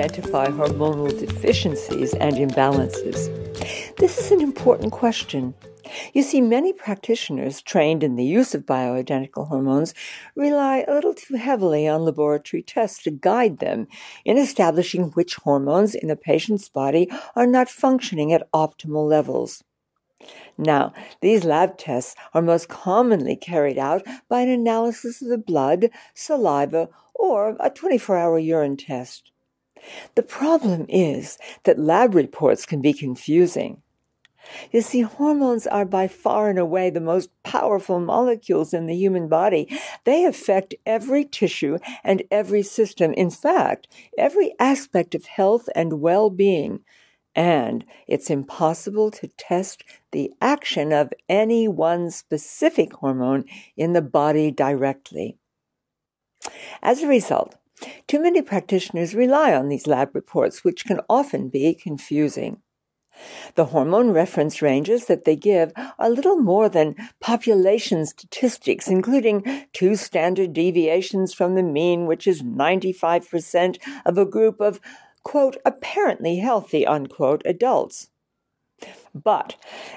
identify hormonal deficiencies and imbalances? This is an important question. You see, many practitioners trained in the use of bioidentical hormones rely a little too heavily on laboratory tests to guide them in establishing which hormones in a patient's body are not functioning at optimal levels. Now, these lab tests are most commonly carried out by an analysis of the blood, saliva, or a 24 hour urine test. The problem is that lab reports can be confusing. You see, hormones are by far and away the most powerful molecules in the human body. They affect every tissue and every system. In fact, every aspect of health and well being and it's impossible to test the action of any one specific hormone in the body directly. As a result, too many practitioners rely on these lab reports, which can often be confusing. The hormone reference ranges that they give are little more than population statistics, including two standard deviations from the mean, which is 95% of a group of quote, apparently healthy, unquote, adults. But,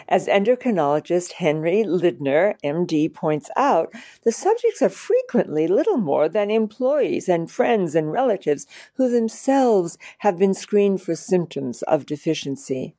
as endocrinologist Henry Lindner, MD, points out, the subjects are frequently little more than employees and friends and relatives who themselves have been screened for symptoms of deficiency.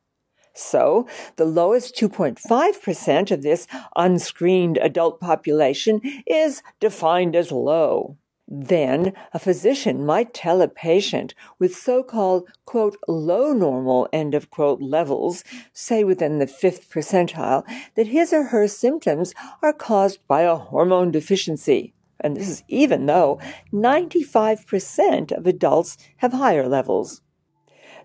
So, the lowest 2.5% of this unscreened adult population is defined as low. Then a physician might tell a patient with so-called, quote, low normal, end of quote, levels, say within the fifth percentile, that his or her symptoms are caused by a hormone deficiency. And this is even though 95% of adults have higher levels.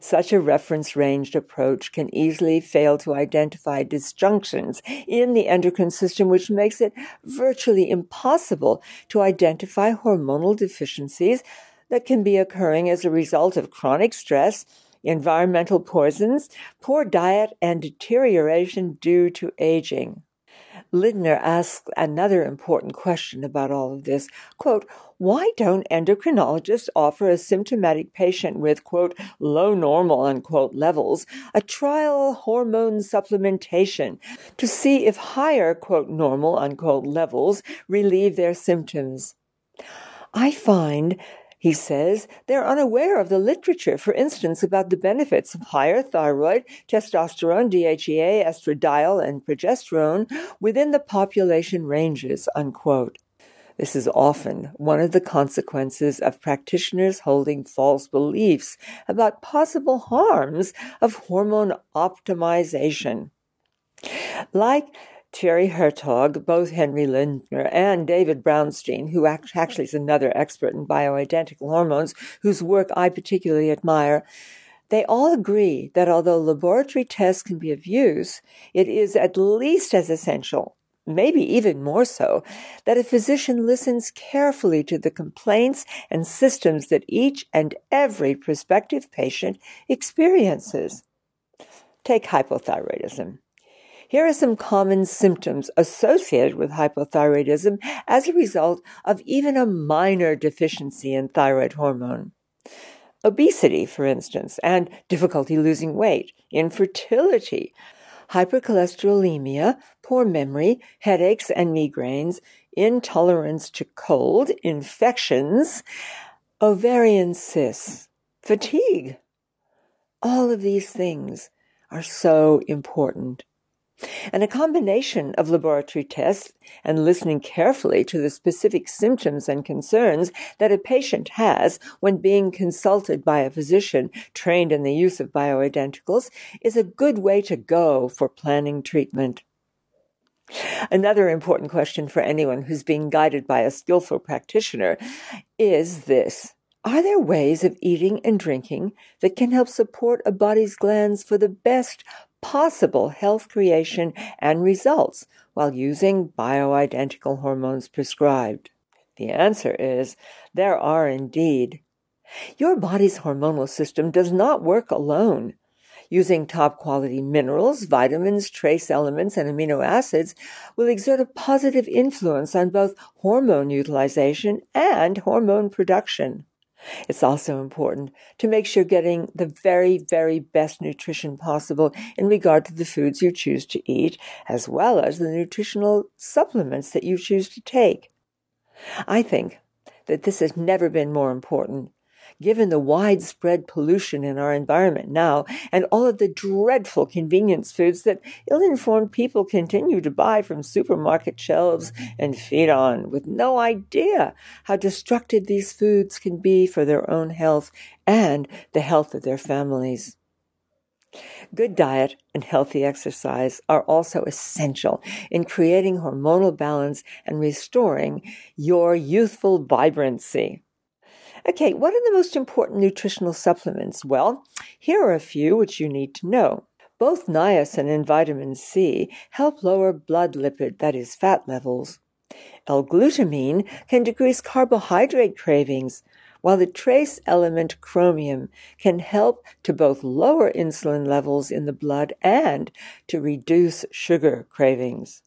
Such a reference ranged approach can easily fail to identify disjunctions in the endocrine system, which makes it virtually impossible to identify hormonal deficiencies that can be occurring as a result of chronic stress, environmental poisons, poor diet, and deterioration due to aging. Lindner asks another important question about all of this. Quote, why don't endocrinologists offer a symptomatic patient with, quote, low normal, unquote, levels a trial hormone supplementation to see if higher, quote, normal, unquote, levels relieve their symptoms? I find he says they're unaware of the literature, for instance, about the benefits of higher thyroid, testosterone, DHEA, estradiol, and progesterone within the population ranges, unquote. This is often one of the consequences of practitioners holding false beliefs about possible harms of hormone optimization. Like Thierry Hertoghe, both Henry Lindner and David Brownstein, who actually is another expert in bioidentical hormones, whose work I particularly admire, they all agree that although laboratory tests can be of use, it is at least as essential, maybe even more so, that a physician listens carefully to the complaints and systems that each and every prospective patient experiences. Take hypothyroidism. Here are some common symptoms associated with hypothyroidism as a result of even a minor deficiency in thyroid hormone. Obesity, for instance, and difficulty losing weight, infertility, hypercholesterolemia, poor memory, headaches and migraines, intolerance to cold, infections, ovarian cysts, fatigue. All of these things are so important. And a combination of laboratory tests and listening carefully to the specific symptoms and concerns that a patient has when being consulted by a physician trained in the use of bioidenticals is a good way to go for planning treatment. Another important question for anyone who's being guided by a skillful practitioner is this. Are there ways of eating and drinking that can help support a body's glands for the best possible health creation and results while using bioidentical hormones prescribed? The answer is there are indeed. Your body's hormonal system does not work alone. Using top quality minerals, vitamins, trace elements, and amino acids will exert a positive influence on both hormone utilization and hormone production. It's also important to make sure getting the very, very best nutrition possible in regard to the foods you choose to eat, as well as the nutritional supplements that you choose to take. I think that this has never been more important given the widespread pollution in our environment now and all of the dreadful convenience foods that ill informed people continue to buy from supermarket shelves and feed on with no idea how destructive these foods can be for their own health and the health of their families. Good diet and healthy exercise are also essential in creating hormonal balance and restoring your youthful vibrancy. Okay, what are the most important nutritional supplements? Well, here are a few which you need to know. Both niacin and vitamin C help lower blood lipid, that is, fat levels. L-glutamine can decrease carbohydrate cravings, while the trace element chromium can help to both lower insulin levels in the blood and to reduce sugar cravings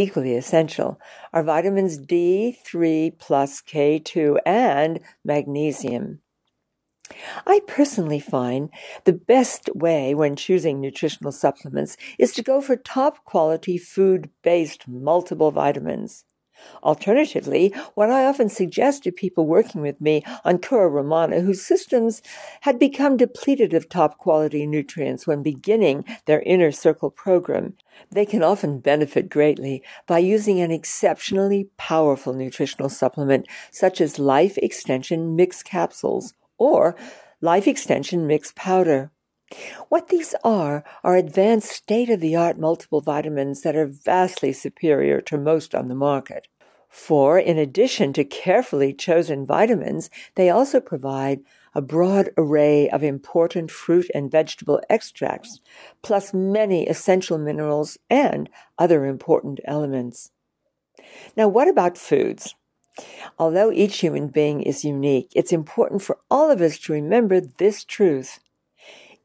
equally essential are vitamins D3 plus K2 and magnesium. I personally find the best way when choosing nutritional supplements is to go for top quality food based multiple vitamins. Alternatively, what I often suggest to people working with me on Cura Romana whose systems had become depleted of top quality nutrients when beginning their inner circle program, they can often benefit greatly by using an exceptionally powerful nutritional supplement such as Life Extension Mix Capsules or Life Extension Mix Powder. What these are are advanced state of the art multiple vitamins that are vastly superior to most on the market. For, in addition to carefully chosen vitamins, they also provide a broad array of important fruit and vegetable extracts, plus many essential minerals and other important elements. Now, what about foods? Although each human being is unique, it's important for all of us to remember this truth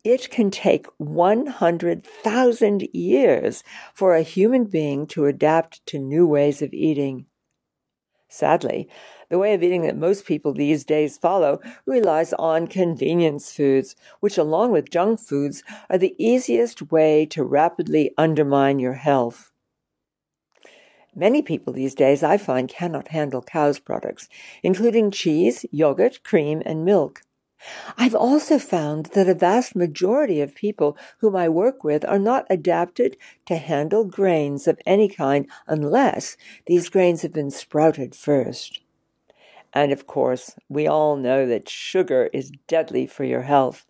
it can take 100,000 years for a human being to adapt to new ways of eating. Sadly, the way of eating that most people these days follow relies on convenience foods, which, along with junk foods, are the easiest way to rapidly undermine your health. Many people these days I find cannot handle cow's products, including cheese, yogurt, cream, and milk. I've also found that a vast majority of people whom I work with are not adapted to handle grains of any kind unless these grains have been sprouted first. And of course, we all know that sugar is deadly for your health.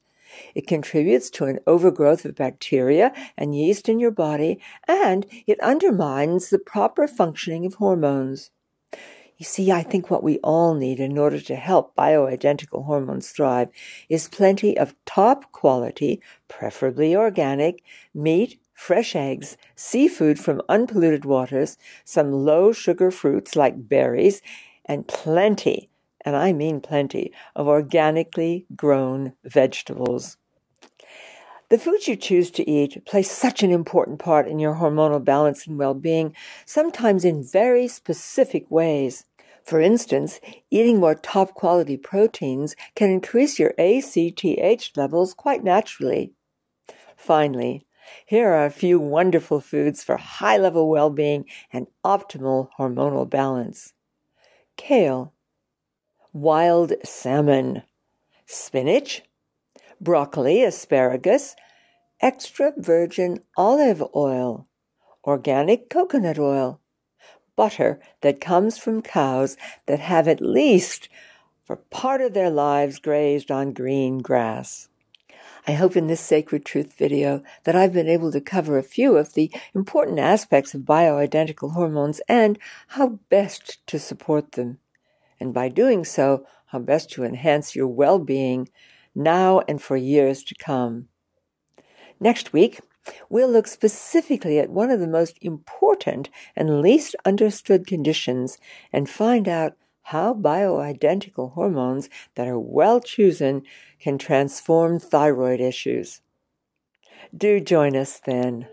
It contributes to an overgrowth of bacteria and yeast in your body, and it undermines the proper functioning of hormones. You see, I think what we all need in order to help bioidentical hormones thrive is plenty of top quality, preferably organic, meat, fresh eggs, seafood from unpolluted waters, some low sugar fruits like berries, and plenty, and I mean plenty, of organically grown vegetables. The foods you choose to eat play such an important part in your hormonal balance and well-being, sometimes in very specific ways. For instance, eating more top quality proteins can increase your ACTH levels quite naturally. Finally, here are a few wonderful foods for high level well being and optimal hormonal balance kale, wild salmon, spinach, broccoli, asparagus, extra virgin olive oil, organic coconut oil, butter that comes from cows that have at least for part of their lives grazed on green grass. I hope in this Sacred Truth video that I've been able to cover a few of the important aspects of bioidentical hormones and how best to support them. And by doing so, how best to enhance your well-being now and for years to come. Next week, we'll look specifically at one of the most important and least understood conditions and find out how bioidentical hormones that are well chosen can transform thyroid issues. Do join us then.